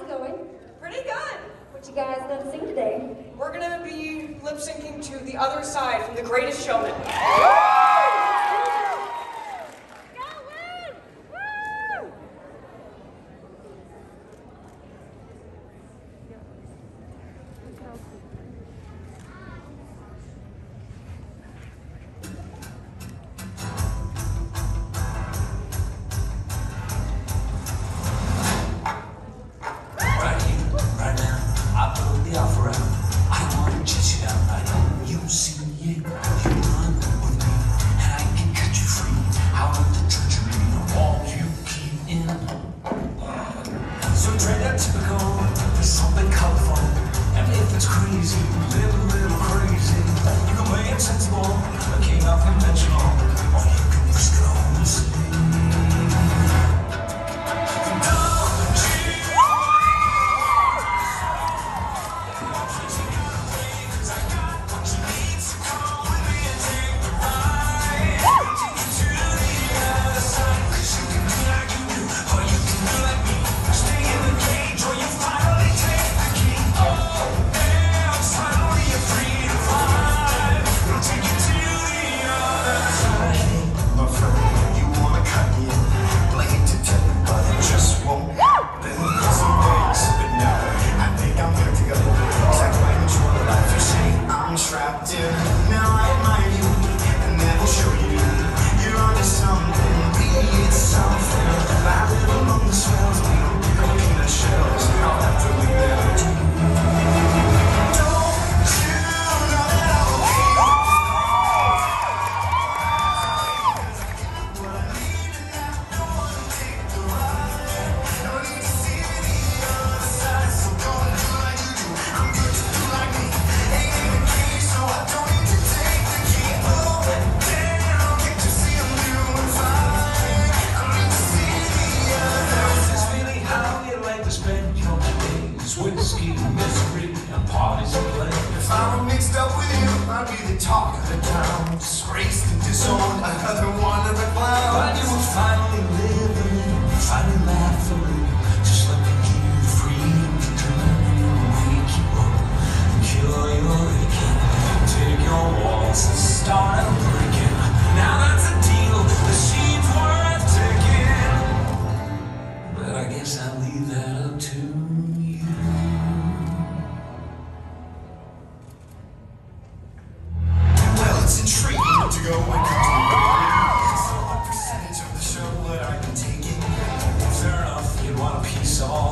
How's it going? Pretty good. What you guys going to sing today? We're going to be lip syncing to The Other Side from The Greatest Showman. easy. to spend your days. Whiskey, misery, and parties and play. If I were mixed up with you, I'd be the talk of the town. Disgraced and disowned, another one of the clowns. But you were finally live. peace saw.